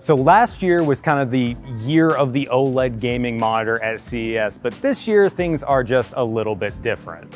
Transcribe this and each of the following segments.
So last year was kind of the year of the OLED gaming monitor at CES, but this year things are just a little bit different.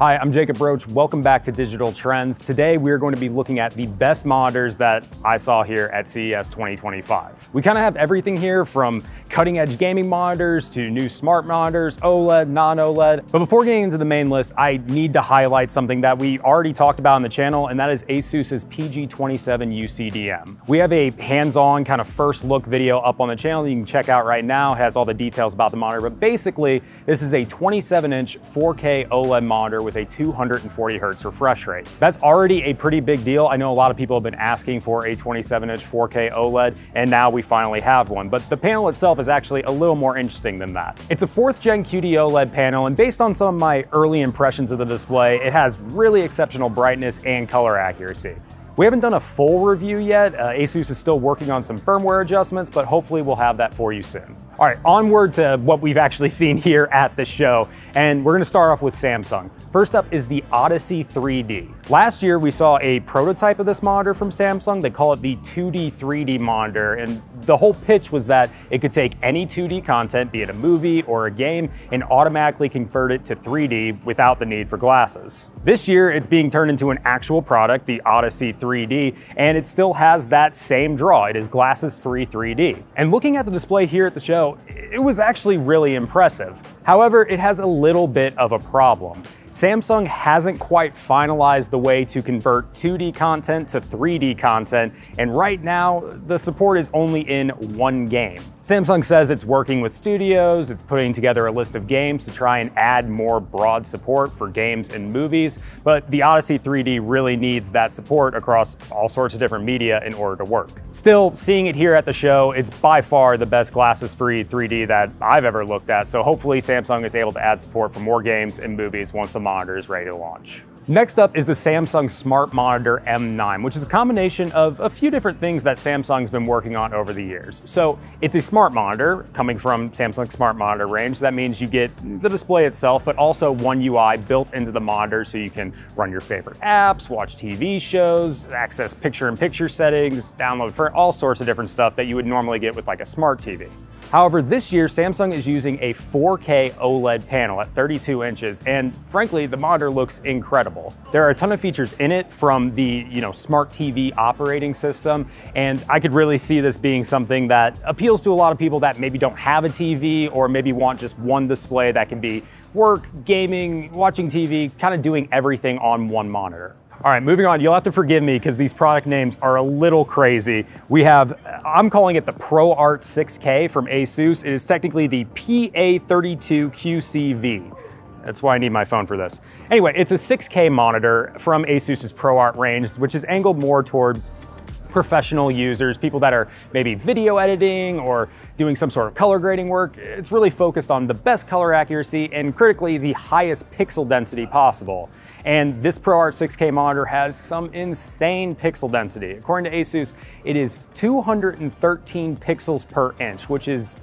Hi, I'm Jacob Roach. Welcome back to Digital Trends. Today we're going to be looking at the best monitors that I saw here at CES 2025. We kind of have everything here from cutting edge gaming monitors to new smart monitors, OLED, non-OLED. But before getting into the main list, I need to highlight something that we already talked about on the channel, and that is ASUS's PG27 UCDM. We have a hands-on kind of first look video up on the channel you can check out right now. It has all the details about the monitor, but basically this is a 27 inch 4K OLED monitor with a 240 hertz refresh rate. That's already a pretty big deal. I know a lot of people have been asking for a 27 inch 4K OLED, and now we finally have one. But the panel itself is actually a little more interesting than that. It's a fourth gen QD OLED panel, and based on some of my early impressions of the display, it has really exceptional brightness and color accuracy. We haven't done a full review yet. Uh, Asus is still working on some firmware adjustments, but hopefully we'll have that for you soon. All right, onward to what we've actually seen here at the show. And we're gonna start off with Samsung. First up is the Odyssey 3D. Last year, we saw a prototype of this monitor from Samsung. They call it the 2D 3D monitor. And the whole pitch was that it could take any 2D content, be it a movie or a game, and automatically convert it to 3D without the need for glasses. This year, it's being turned into an actual product, the Odyssey 3D, and it still has that same draw. It is glasses-free 3D. And looking at the display here at the show, it was actually really impressive. However, it has a little bit of a problem. Samsung hasn't quite finalized the way to convert 2D content to 3D content, and right now, the support is only in one game. Samsung says it's working with studios, it's putting together a list of games to try and add more broad support for games and movies, but the Odyssey 3D really needs that support across all sorts of different media in order to work. Still, seeing it here at the show, it's by far the best glasses-free 3D that I've ever looked at, so hopefully Samsung is able to add support for more games and movies once the monitor is ready to launch. Next up is the Samsung Smart Monitor M9, which is a combination of a few different things that Samsung's been working on over the years. So it's a smart monitor coming from Samsung Smart Monitor range. That means you get the display itself, but also One UI built into the monitor so you can run your favorite apps, watch TV shows, access picture-in-picture -picture settings, download for all sorts of different stuff that you would normally get with like a smart TV. However, this year, Samsung is using a 4K OLED panel at 32 inches, and frankly, the monitor looks incredible. There are a ton of features in it from the you know, smart TV operating system, and I could really see this being something that appeals to a lot of people that maybe don't have a TV or maybe want just one display that can be work, gaming, watching TV, kind of doing everything on one monitor. All right, moving on. You'll have to forgive me because these product names are a little crazy. We have, I'm calling it the ProArt 6K from Asus. It is technically the PA32QCV. That's why I need my phone for this. Anyway, it's a 6K monitor from Asus's ProArt range, which is angled more toward professional users, people that are maybe video editing or doing some sort of color grading work. It's really focused on the best color accuracy and critically the highest pixel density possible. And this ProArt 6K monitor has some insane pixel density. According to Asus, it is 213 pixels per inch, which is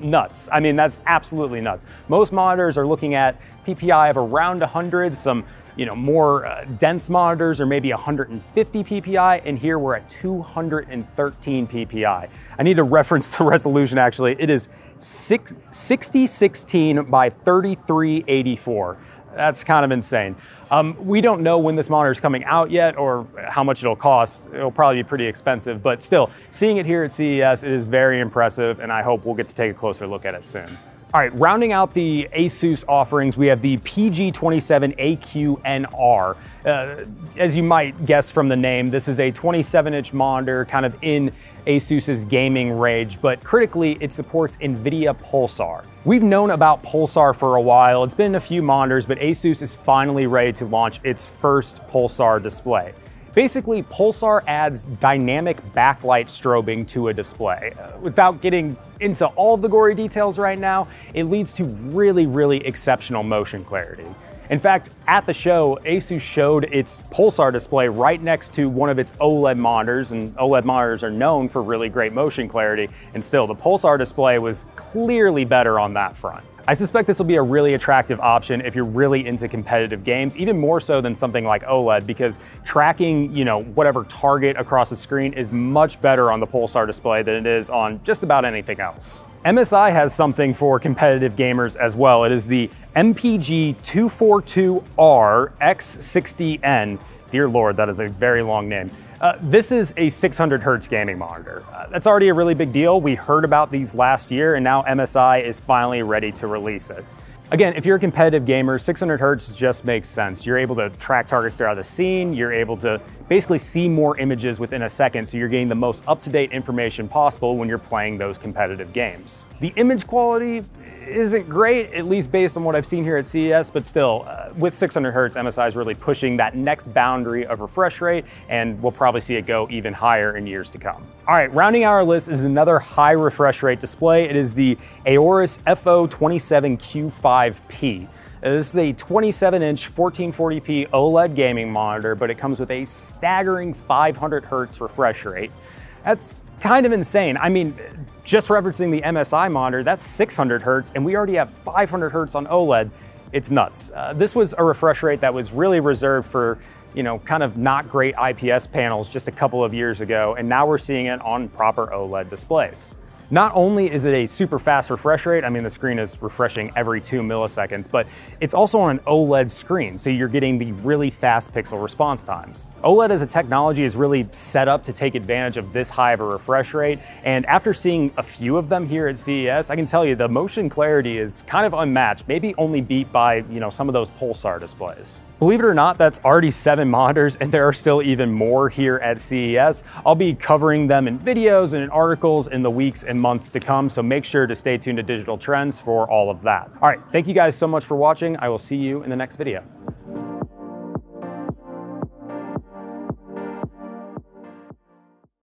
nuts. I mean, that's absolutely nuts. Most monitors are looking at PPI of around 100, some you know, more uh, dense monitors or maybe 150 PPI, and here we're at 213 PPI. I need to reference the resolution actually. It is 6016 by 3384. That's kind of insane. Um, we don't know when this monitor is coming out yet or how much it'll cost. It'll probably be pretty expensive, but still, seeing it here at CES, it is very impressive, and I hope we'll get to take a closer look at it soon. All right, rounding out the Asus offerings, we have the PG27AQNR. Uh, as you might guess from the name, this is a 27-inch monitor kind of in Asus's gaming range, but critically, it supports NVIDIA Pulsar. We've known about Pulsar for a while. It's been in a few monitors, but Asus is finally ready to launch its first Pulsar display. Basically, Pulsar adds dynamic backlight strobing to a display. Uh, without getting into all of the gory details right now, it leads to really, really exceptional motion clarity. In fact, at the show, Asus showed its Pulsar display right next to one of its OLED monitors, and OLED monitors are known for really great motion clarity, and still, the Pulsar display was clearly better on that front. I suspect this will be a really attractive option if you're really into competitive games, even more so than something like OLED because tracking, you know, whatever target across the screen is much better on the Pulsar display than it is on just about anything else. MSI has something for competitive gamers as well. It is the MPG 242R X60N. Dear Lord, that is a very long name. Uh, this is a 600 hertz gaming monitor. Uh, that's already a really big deal. We heard about these last year and now MSI is finally ready to release it. Again, if you're a competitive gamer, 600 hertz just makes sense. You're able to track targets throughout the scene. You're able to basically see more images within a second, so you're getting the most up-to-date information possible when you're playing those competitive games. The image quality isn't great, at least based on what I've seen here at CES, but still, uh, with 600 hertz, MSI is really pushing that next boundary of refresh rate, and we'll probably see it go even higher in years to come. All right, rounding our list is another high refresh rate display. It is the Aorus FO27Q5 5P. This is a 27-inch 1440p OLED gaming monitor, but it comes with a staggering 500 hertz refresh rate. That's kind of insane. I mean, just referencing the MSI monitor, that's 600 hertz, and we already have 500 hertz on OLED. It's nuts. Uh, this was a refresh rate that was really reserved for you know, kind of not great IPS panels just a couple of years ago, and now we're seeing it on proper OLED displays. Not only is it a super fast refresh rate, I mean the screen is refreshing every two milliseconds, but it's also on an OLED screen, so you're getting the really fast pixel response times. OLED as a technology is really set up to take advantage of this high of a refresh rate, and after seeing a few of them here at CES, I can tell you the motion clarity is kind of unmatched, maybe only beat by you know some of those Pulsar displays. Believe it or not, that's already seven monitors and there are still even more here at CES. I'll be covering them in videos and in articles in the weeks and months to come, so make sure to stay tuned to Digital Trends for all of that. All right, thank you guys so much for watching. I will see you in the next video.